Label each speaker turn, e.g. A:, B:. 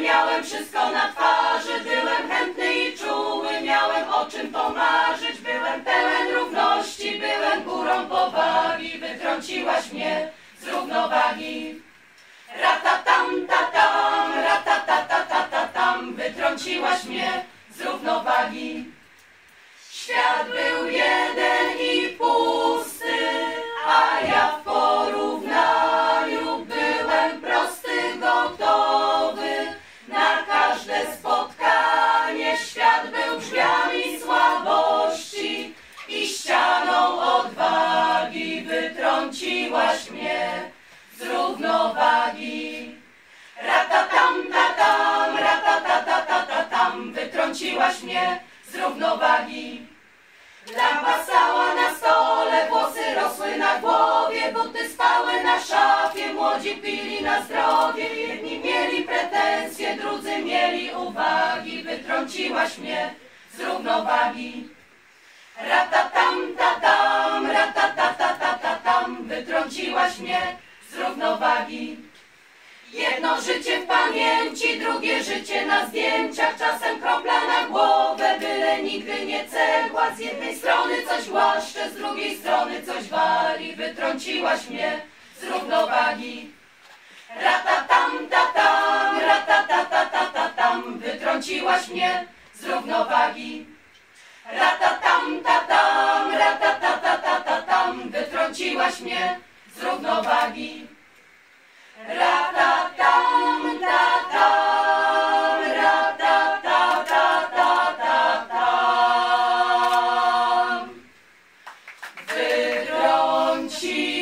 A: Miałem wszystko na twarzy, byłem chętny i czuły, miałem o czym pomarzyć, byłem pełen równości, byłem górą powagi, wytrąciłaś mnie z równowagi. Wytrąciłaś mnie z równowagi. Lampa stała na stole, włosy rosły na głowie, buty spały na szafie, młodzi pili na zdrowie. Jedni mieli pretensje, drudzy mieli uwagi. Wytrąciłaś mnie z równowagi. Ratatam, tatam, ratatatatam, Jedno życie w pamięci, drugie życie na zdjęciach, czasem kropla na głowę, byle nigdy nie cegła. Z jednej strony coś łaszcze, z drugiej strony coś wali. Wytrąciłaś mnie z równowagi. Ratatam, tatam, ratatatatam, wytrąciłaś mnie z równowagi. Ratatam, tatam, ratatatatam, wytrąciłaś mnie z równowagi. Ratatam, tatam. she